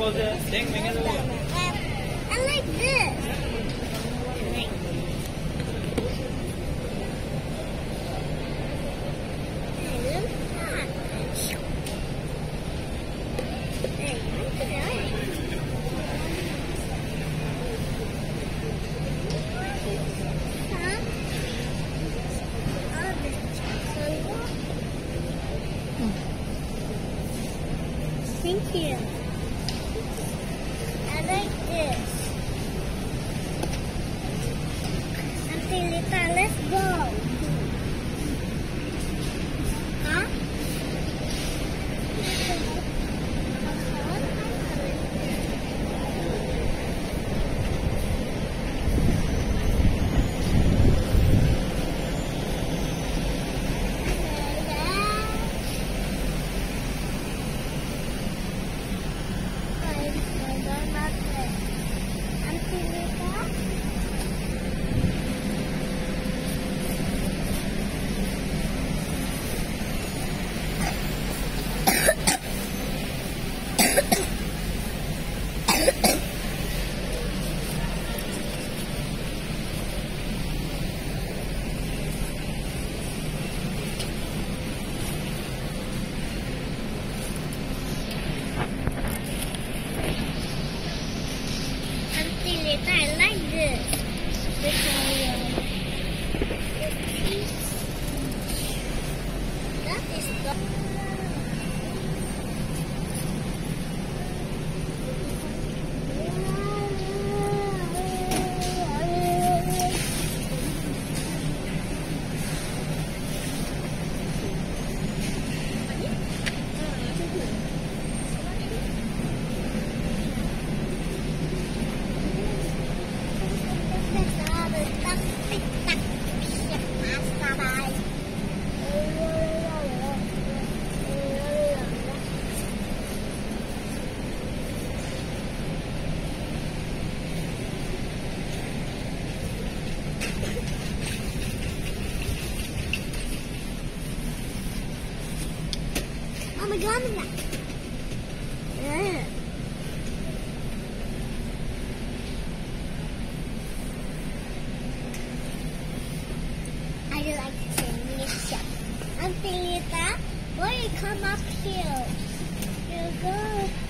because thing is Let's go. This. family something like that, you come up here. You go.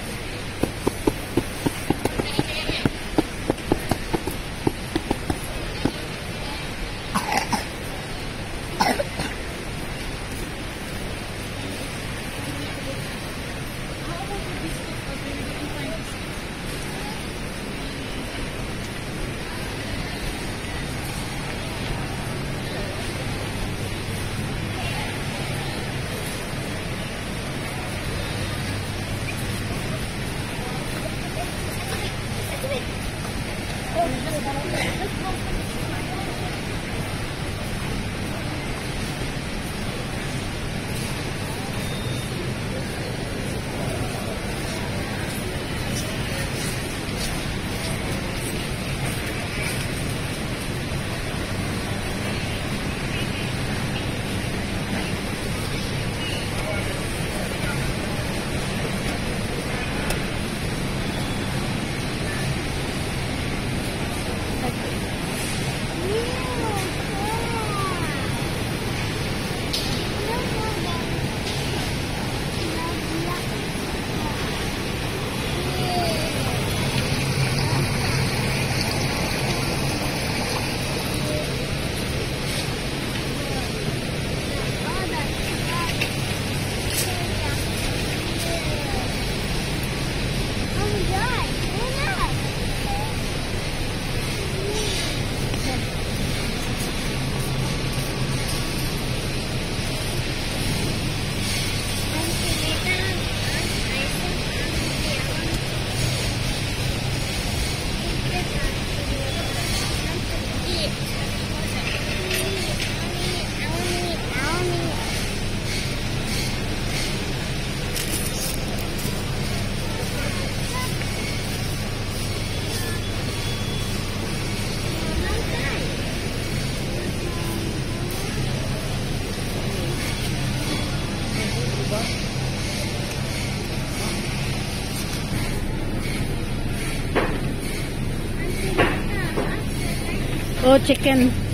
Oh, chicken.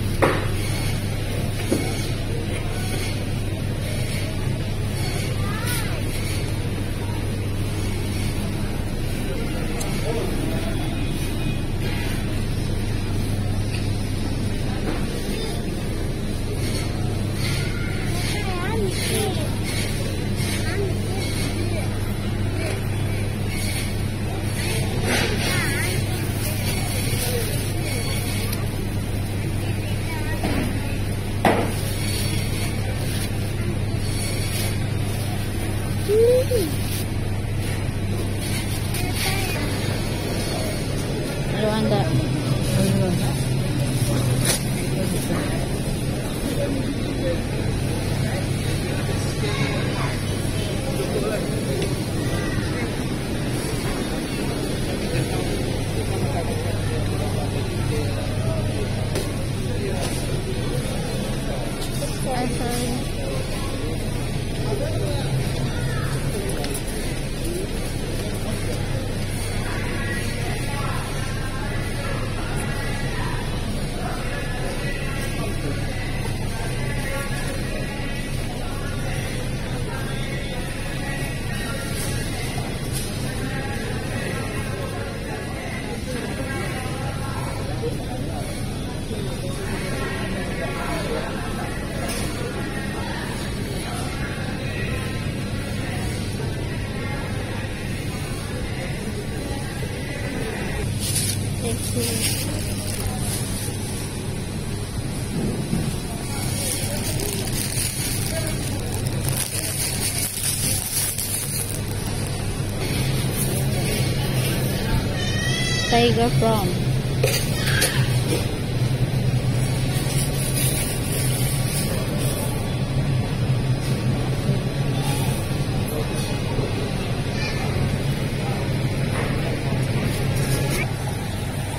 Tiger from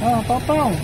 Oh, Papau.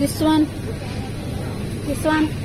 This one. This one.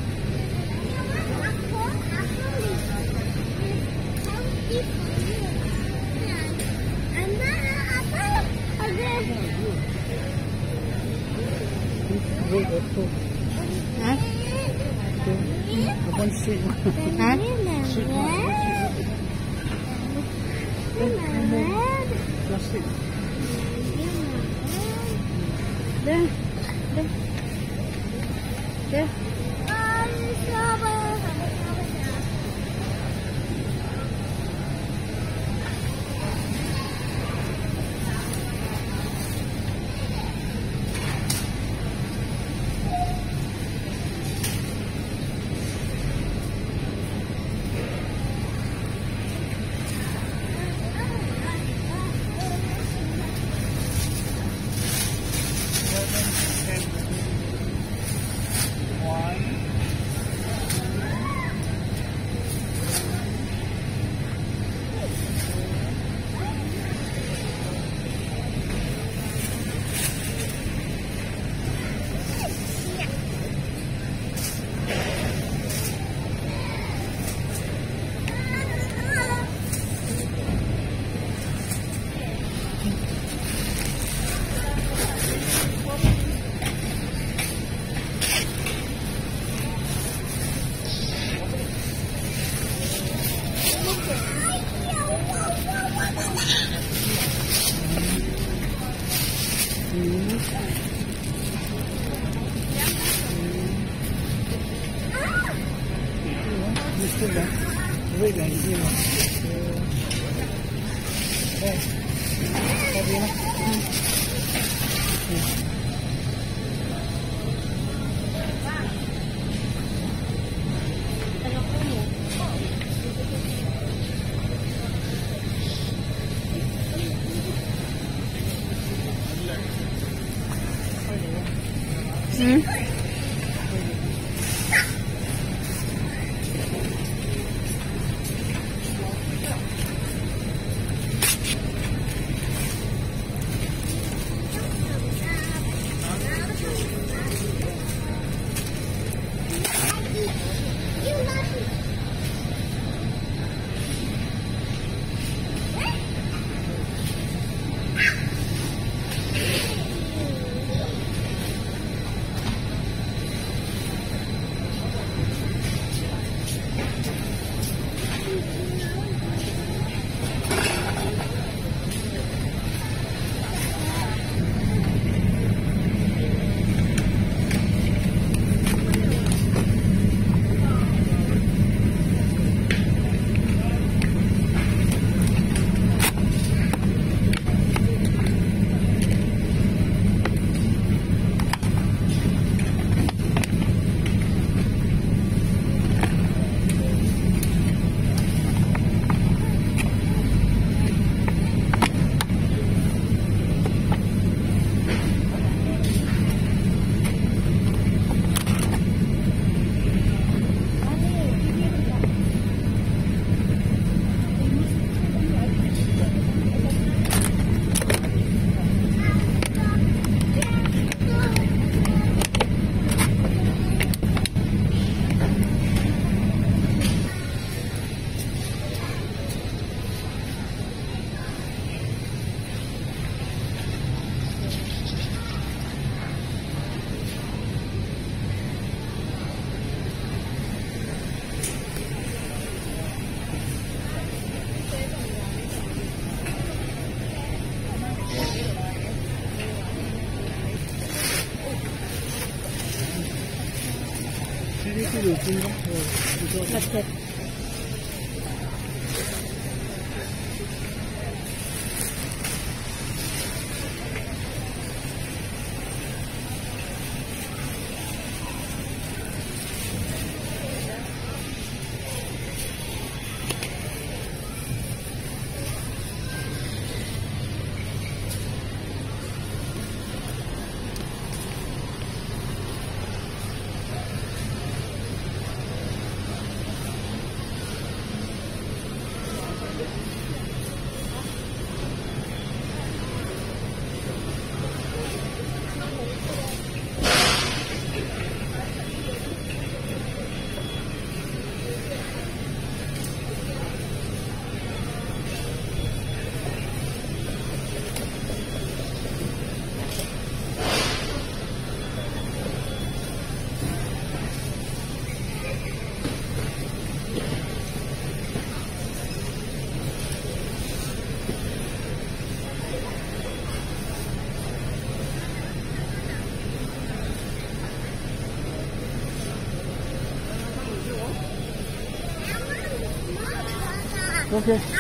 不会联 này nó hơi. subject. ok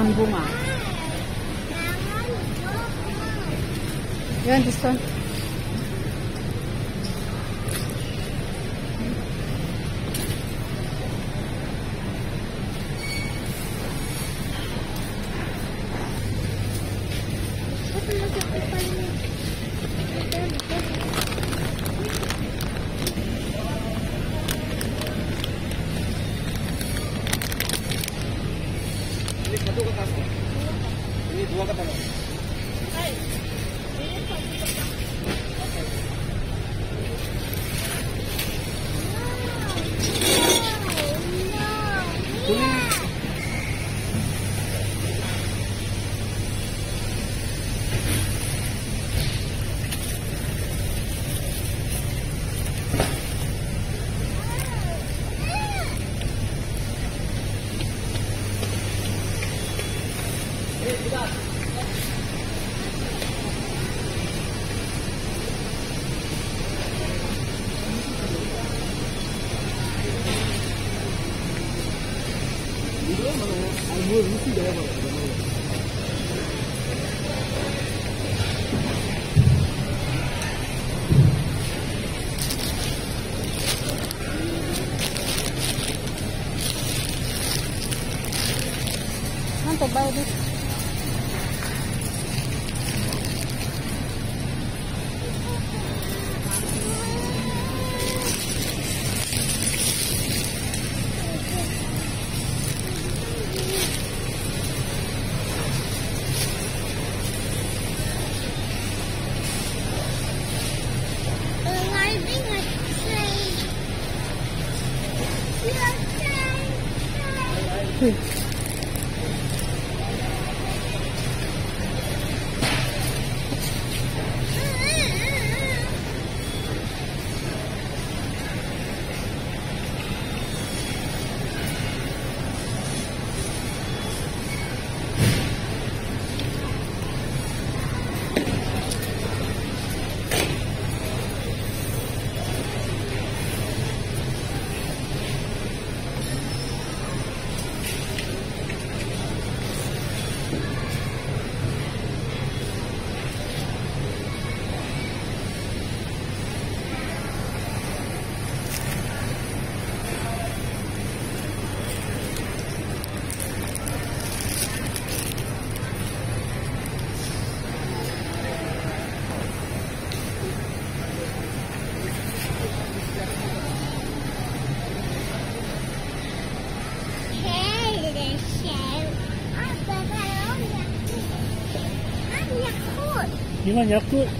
Daun bunga. Yan, this one. 我有什么记得要今200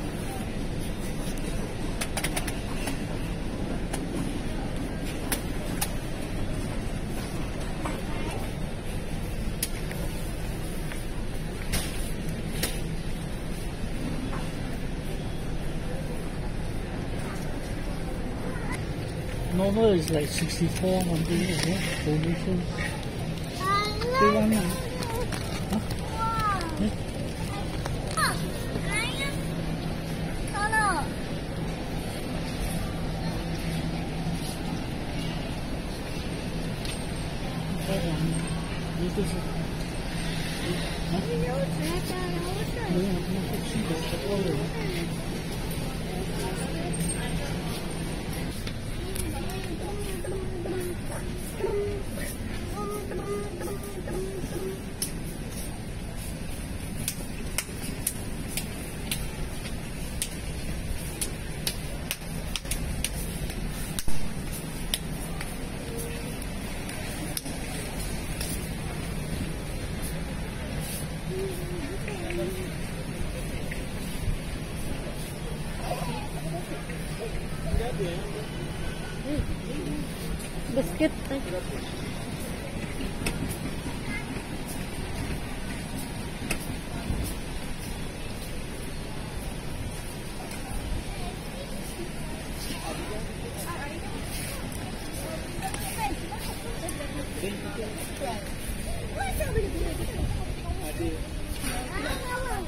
Normal is like sixty-four something, is it? Promotion. Say one now. That one. This is. Huh? No, I'm not sure. That's all of it. Biscuit. What's this, Daddy? What's this over here? What's that chocolate?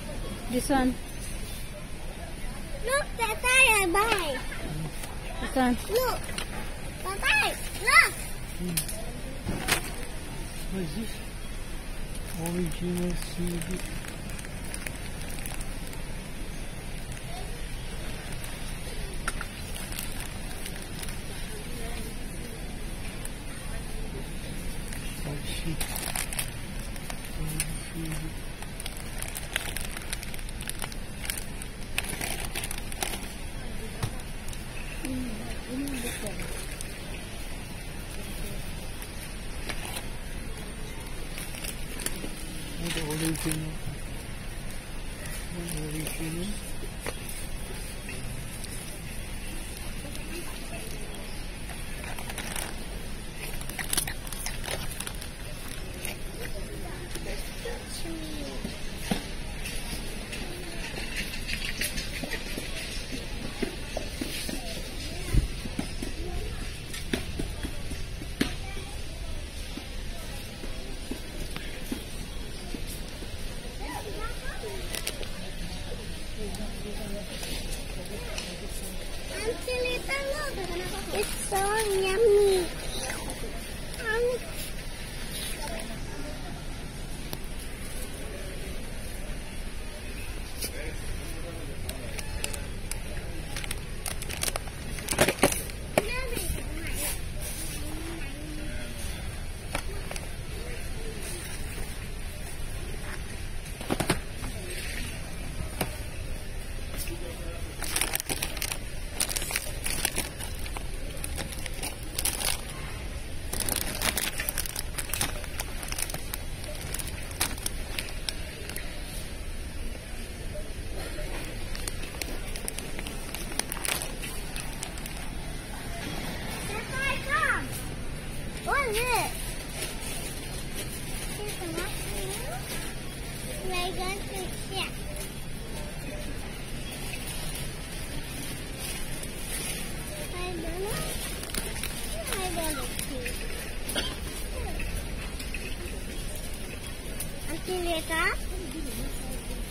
This one. Look, Daddy, I buy. This one. Look. Daddy, look. What is this? Original CD. Oh, shit. Original. What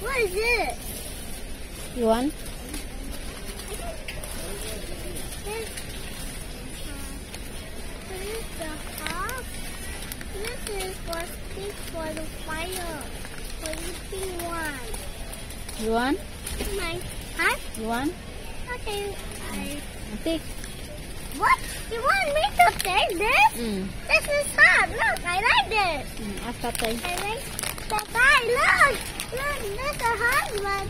What is it? You want? This, is the house. This is for stick for the fire. For eating one. You want? My huh? You want? Okay. I, Take. what? You want me to take this? Mm. This is hot. Look, I like this. Mm. I like the guy. Look. Look, this a hot one.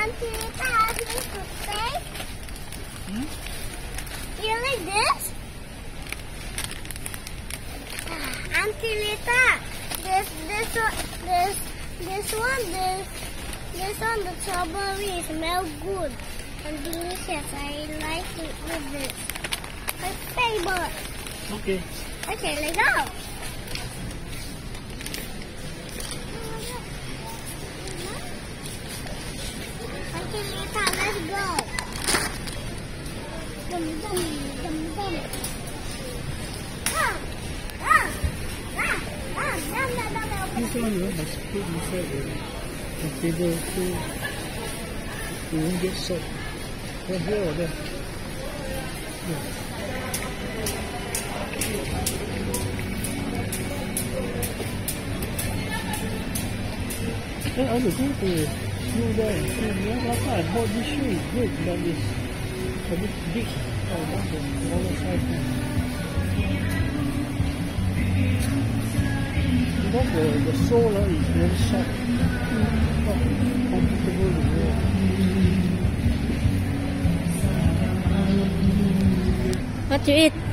Auntie Rita asked me to take. Hmm? You like this? Auntie Rita, this this one this this one this this one the strawberry smell good and delicious. I like it with this. My favorite. Okay. Okay, let's go. This one you must put inside the, the table so it won't get soaked. From here or there? Yeah. Then I will go to school there and see, yeah, last time I bought the uh, is very soft. What you eat?